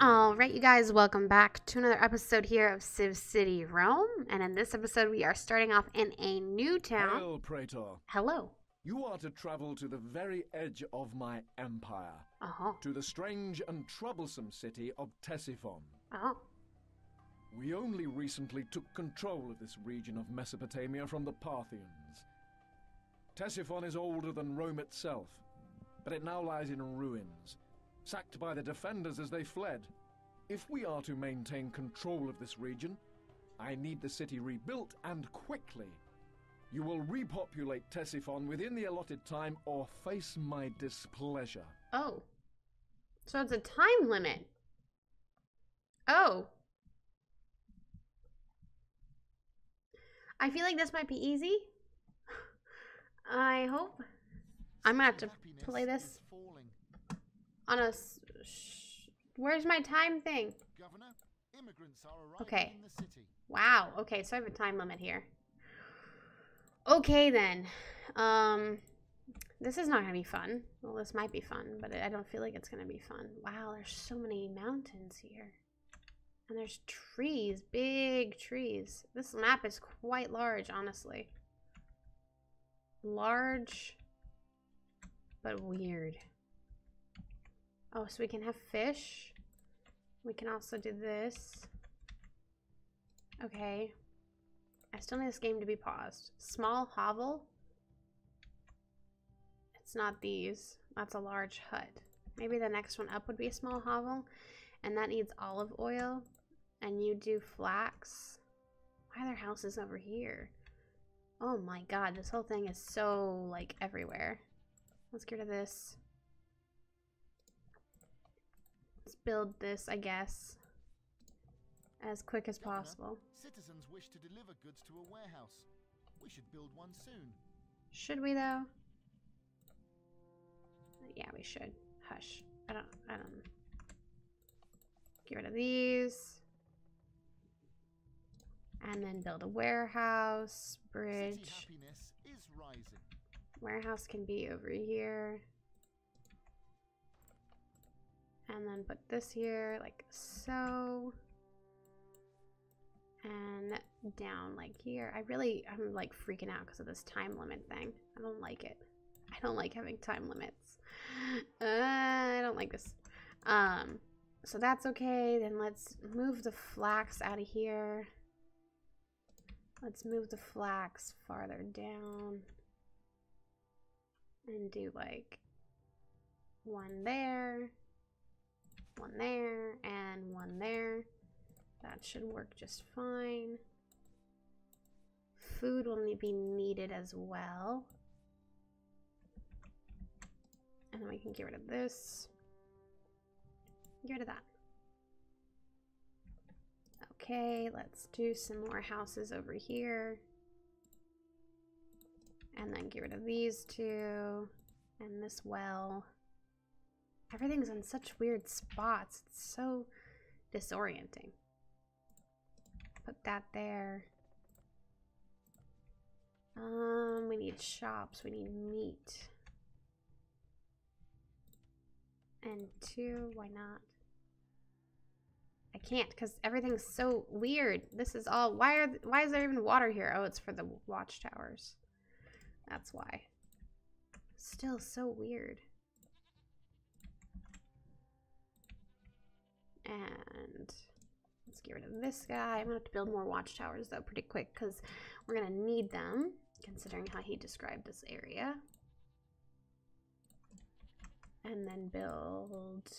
Alright, you guys, welcome back to another episode here of Civ City Rome. And in this episode, we are starting off in a new town. Hail, Praetor. Hello. You are to travel to the very edge of my empire, Oh, to the strange and troublesome city of Ctesiphon. oh, uh-huh. We only recently took control of this region of Mesopotamia from the Parthians. Ctesiphon is older than Rome itself, but it now lies in ruins, sacked by the defenders as they fled. If we are to maintain control of this region, I need the city rebuilt and quickly. You will repopulate Ctesiphon within the allotted time or face my displeasure. oh. So it's a time limit. Oh. I feel like this might be easy. I hope. I'm gonna have to play this on a. Where's my time thing? Governor, immigrants are arriving Okay. in the city. Wow. Okay, so I have a time limit here. Okay then. Um this is not to be fun. Well, this might be fun, but I don't feel like it's going to be fun. Wow, there's so many mountains here. And there's trees, big trees. This map is quite large, honestly. Large but weird. Oh, so we can have fish. We can also do this. Okay. I still need this game to be paused. Small hovel. It's not these. That's a large hut. Maybe the next one up would be a small hovel. And that needs olive oil. And you do flax. Why are there houses over here? Oh my god, this whole thing is so, like, everywhere. Let's get rid of this. Build this, I guess, as quick as Governor, possible. Citizens wish to deliver goods to a warehouse. We should build one soon. Should we though? Yeah, we should. Hush. I don't. I don't. Get rid of these. And then build a warehouse, bridge. happiness is rising. Warehouse can be over here. And then put this here, like so. And down like here. I really, I'm like freaking out because of this time limit thing. I don't like it. I don't like having time limits. Uh, I don't like this. Um, so that's okay. Then let's move the flax out of here. Let's move the flax farther down and do like one there, one there, and one there. That should work just fine. Food will be needed as well. And then we can get rid of this. Get rid of that. Okay, let's do some more houses over here. And then get rid of these two. And this well. Everything's in such weird spots. It's so disorienting. Put that there. Um, we need shops. We need meat. And two, why not? I can't because everything's so weird. This is all. Why are? Why is there even water here? Oh, it's for the watchtowers. That's why. Still so weird. And let's get rid of this guy. I'm gonna have to build more watchtowers though pretty quick because we're gonna need them considering how he described this area. And then build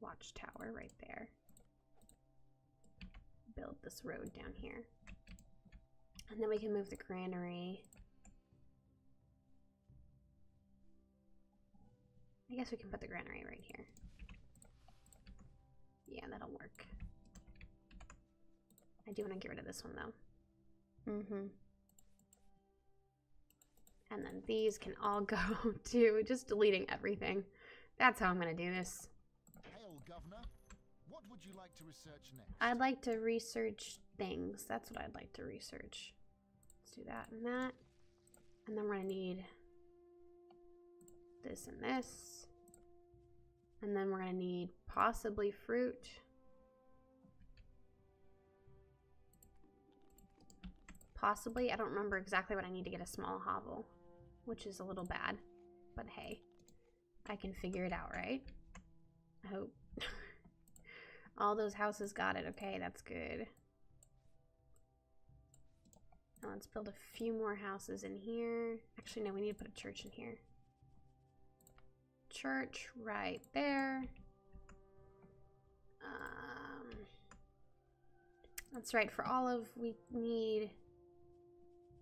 watchtower right there. Build this road down here. And then we can move the granary. I guess we can put the granary right here. Yeah, that'll work. I do want to get rid of this one though. Mm-hmm. And then these can all go to just deleting everything. That's how I'm gonna do this. Hail, Governor. What would you like to research next? I'd like to research things. That's what I'd like to research. Let's do that and that. And then we're gonna need this and this. And then we're going to need possibly fruit. Possibly. I don't remember exactly what I need to get a small hovel, which is a little bad. But hey, I can figure it out, right? I hope. All those houses got it. Okay, that's good. Now let's build a few more houses in here. Actually, no, we need to put a church in here. Church right there. Um, that's right. For olive, we need.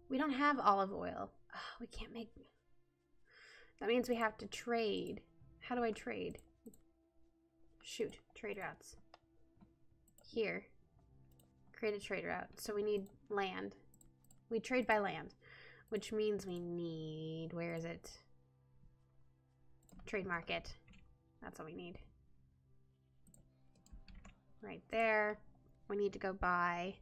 We don't have olive oil. We can't make. That means we have to trade. How do I trade? Shoot, trade routes. Here. Create a trade route. So we need land. We trade by land, which means we need. Where is it? Trade market. That's what we need. Right there. We need to go buy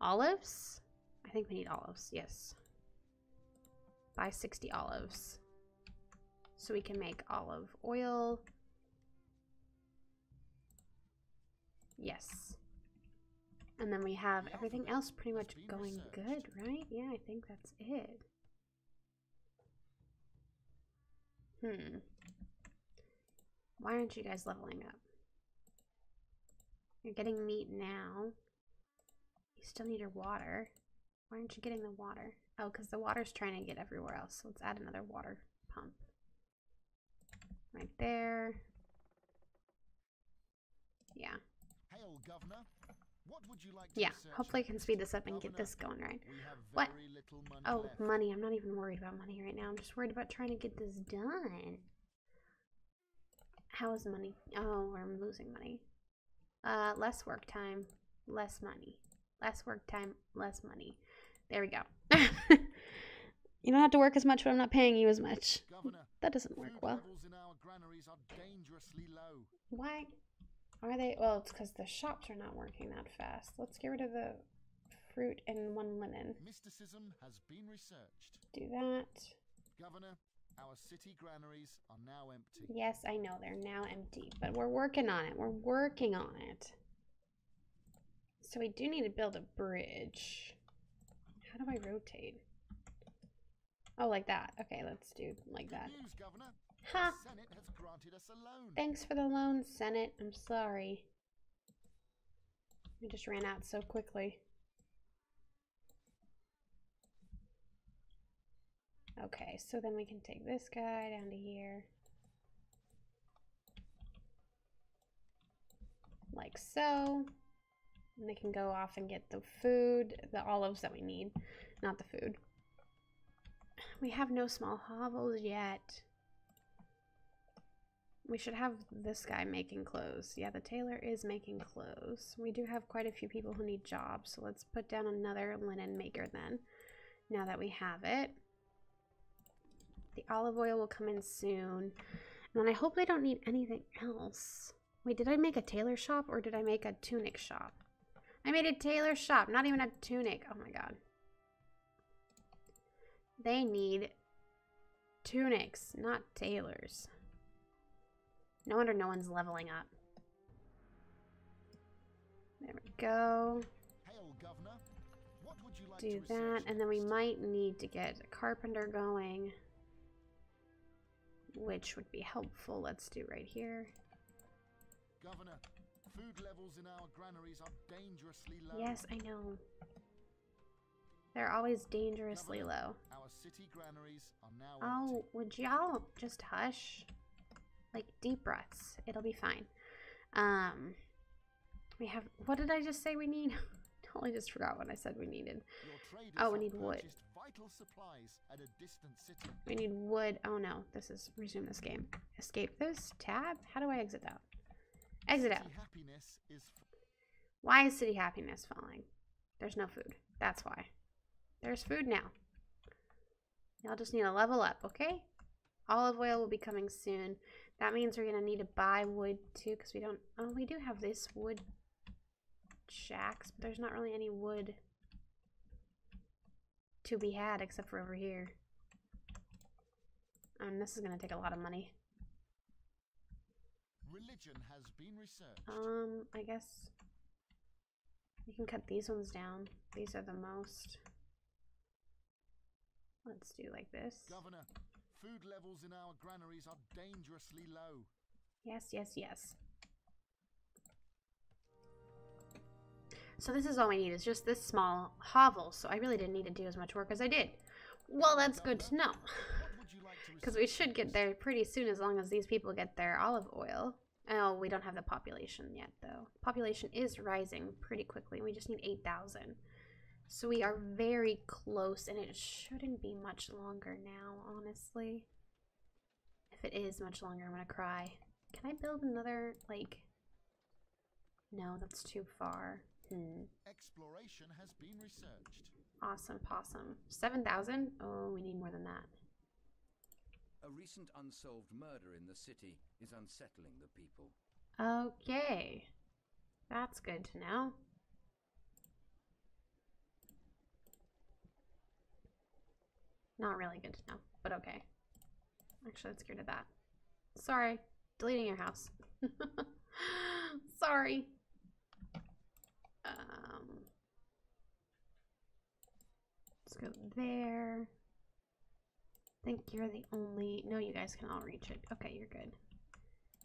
olives. I think we need olives. Yes. Buy 60 olives. So we can make olive oil. Yes. And then we have everything else pretty much going good, right? Yeah, I think that's it. Hmm. Why aren't you guys leveling up? You're getting meat now. You still need your water. Why aren't you getting the water? Oh, because the water's trying to get everywhere else. So let's add another water pump. Right there. Yeah. Governor. What would you like Yeah, hopefully I can speed this up and get this going right. What? money Oh, left. money. I'm not even worried about money right now. I'm just worried about trying to get this done. How is money? Oh, I'm losing money. Uh, less work time, less money. Less work time, less money. There we go. you don't have to work as much, but I'm not paying you as much. Governor, That doesn't work well. levels in our granaries are dangerously low. Why are they? Well, it's because the shops are not working that fast. Let's get rid of the fruit and one linen. Mysticism has been researched. Do that. Governor, our city granaries are now empty. Yes, I know they're now empty, but we're working on it. We're working on it. So we do need to build a bridge. How do I rotate? Oh, like that. Okay, let's do like Good that. news, Governor. Ha! The Senate has granted us a loan. Thanks for the loan, Senate. I'm sorry. We just ran out so quickly. Okay, so then we can take this guy down to here. Like so. And they can go off and get the food, the olives that we need, not the food. We have no small hovels yet. We should have this guy making clothes. Yeah, the tailor is making clothes. We do have quite a few people who need jobs, so let's put down another linen maker then, now that we have it. The olive oil will come in soon. And I hope they don't need anything else. Wait, did I make a tailor shop or did I make a tunic shop? I made a tailor shop, not even a tunic. Oh my god. They need tunics, not tailors. No wonder no one's leveling up. There we go. Hail, Governor. What would you like Do that, and then we might need to get a carpenter going, which would be helpful. Let's do right here. Governor, food levels in our granaries are dangerously low. Yes, I know. They're always dangerously Governor, low. Our city granaries are now Oh, would y'all just hush? Like deep breaths. It'll be fine. Um, we have. What did I just say we need? totally just forgot what I said we needed. Oh, we need wood. vital supplies at a distant city. We need wood. Oh no, this is resume this game. Escape this tab. How do I exit out? Exit out. Happiness is Why is city happiness falling? There's no food. That's why. There's food now. Y'all just need to level up, okay? Olive oil will be coming soon. That means we're gonna need to buy wood too, because we don't. Oh, we do have this wood shacks, but there's not really any wood to be had except for over here. Um, this is gonna take a lot of money. Religion has been researched. Um, I guess you can cut these ones down. These are the most. Let's do like this. Governor, food levels in our granaries are dangerously low. Yes, yes, yes. So this is all we need is just this small hovel. So I really didn't need to do as much work as I did. Well, that's good to know. Because we should get there pretty soon as long as these people get their olive oil. Oh, we don't have the population yet, though. Population is rising pretty quickly. We just need 8,000. So we are very close, and it shouldn't be much longer now, honestly. If it is much longer, I'm to cry. Can I build another, like... No, that's too far. Hmm. Exploration has been researched. Awesome possum. 7,000? Oh, we need more than that. A recent unsolved murder in the city is unsettling the people. Okay. That's good to know. Not really good to know, but okay. Actually, get rid of that. Sorry. Deleting your house. Sorry. Um, let's go there. I think you're the only... No, you guys can all reach it. Okay, you're good.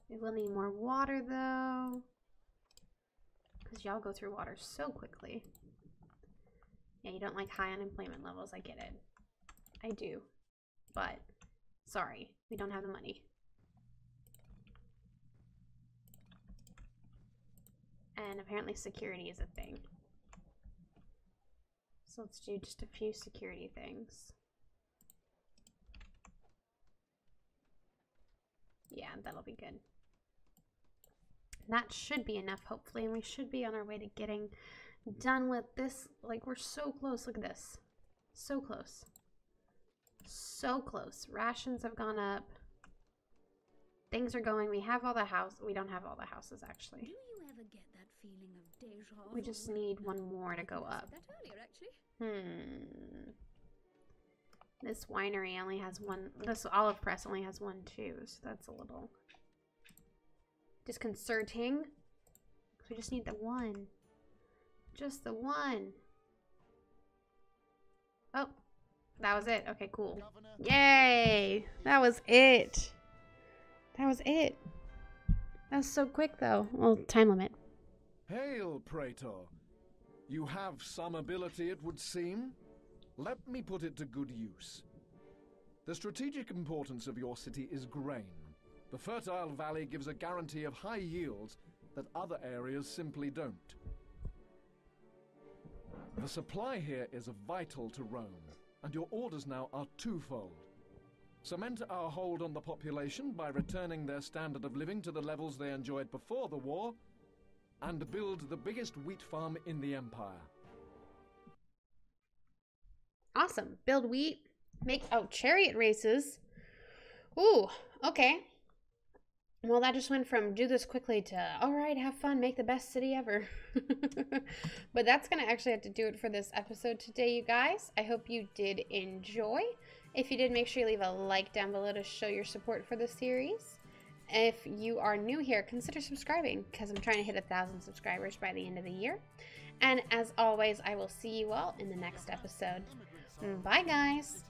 We will need more water though. Because y'all go through water so quickly. Yeah, you don't like high unemployment levels. I get it. I do. But, sorry, we don't have the money. And apparently security is a thing. So let's do just a few security things. Yeah, that'll be good. That should be enough, hopefully, and we should be on our way to getting done with this. Like, we're so close. Look at this. So close. So close. Rations have gone up. Things are going. We have all the house. We don't have all the houses, actually. Do you ever get that feeling of deja vu? We just need one more to go up. that earlier, actually. Hmm. This winery only has one. This olive press only has one too, so that's a little disconcerting. We just need the one. Just the one. Oh, that was it. Okay, cool. Yay! That was it. That was it. That was so quick, though. Well, time limit. Hail, Praetor. You have some ability, it would seem. Let me put it to good use. The strategic importance of your city is grain. The fertile valley gives a guarantee of high yields that other areas simply don't. The supply here is vital to Rome, and your orders now are twofold. Cement our hold on the population by returning their standard of living to the levels they enjoyed before the war, and build the biggest wheat farm in the empire. Awesome. Build wheat. Make oh chariot races. Ooh, okay. Well, that just went from do this quickly to all right, have fun, make the best city ever. but that's gonna actually have to do it for this episode today, you guys. I hope you did enjoy. If you did, make sure you leave a like down below to show your support for the series. If you are new here, consider subscribing because I'm trying to hit a thousand subscribers by the end of the year. And as always, I will see you all in the next episode. Bye, guys.